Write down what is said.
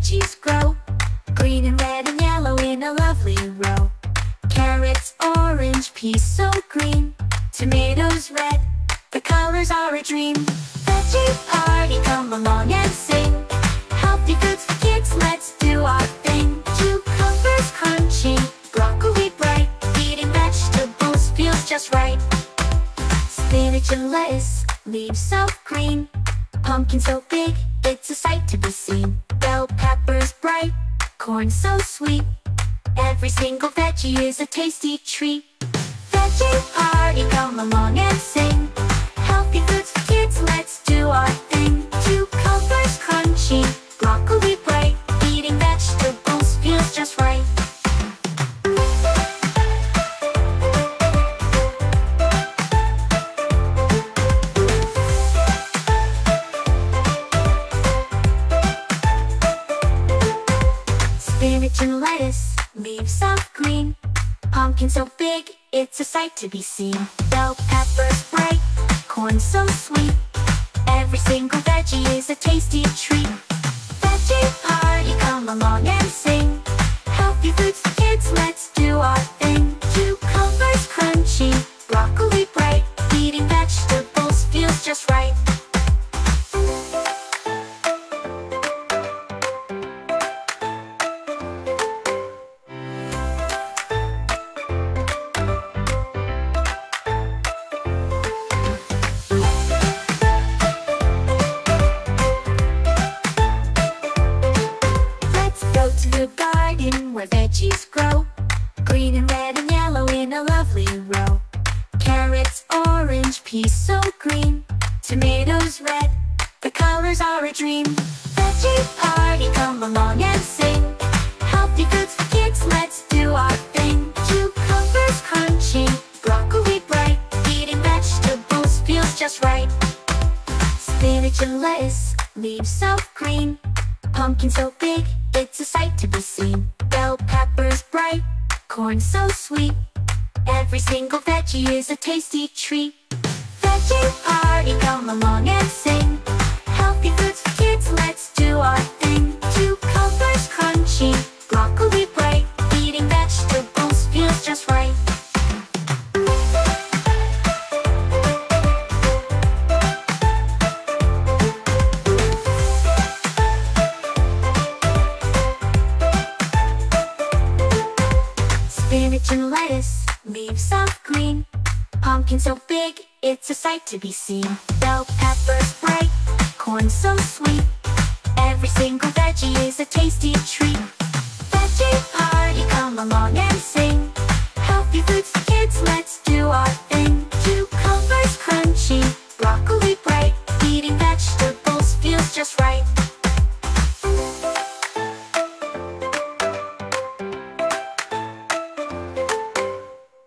veggies grow. Green and red and yellow in a lovely row. Carrots orange, peas so green. Tomatoes red, the colors are a dream. Veggie party, come along and sing. Healthy foods for kids, let's do our thing. Cucumbers crunchy, broccoli bright. Eating vegetables feels just right. Spinach and lettuce, leaves so green Pumpkin so big, it's a sight to be seen. Bell peppers bright, corn so sweet. Every single veggie is a tasty treat. Veggie party, come along and sing Spinach and lettuce, leaves of green. Pumpkin so big, it's a sight to be seen. Bell peppers bright, corn so sweet. Every single veggie is a tasty treat. Veggie party, come along garden where veggies grow. Green and red and yellow in a lovely row. Carrots orange, peas so green. Tomatoes red, the colors are a dream. Veggie party, come along and sing. Healthy foods for kids, let's do our thing. Cucumbers crunchy, broccoli bright. Eating vegetables feels just right. Spinach and lettuce, leaves so green. Pumpkin so big, a sight to be seen. Bell peppers bright, corn so sweet. Every single veggie is a tasty treat. Veggie party, come along and sing Spinach and lettuce, leaves of green. Pumpkin so big, it's a sight to be seen. Bell peppers bright, corn so sweet. Every single veggie is a tasty treat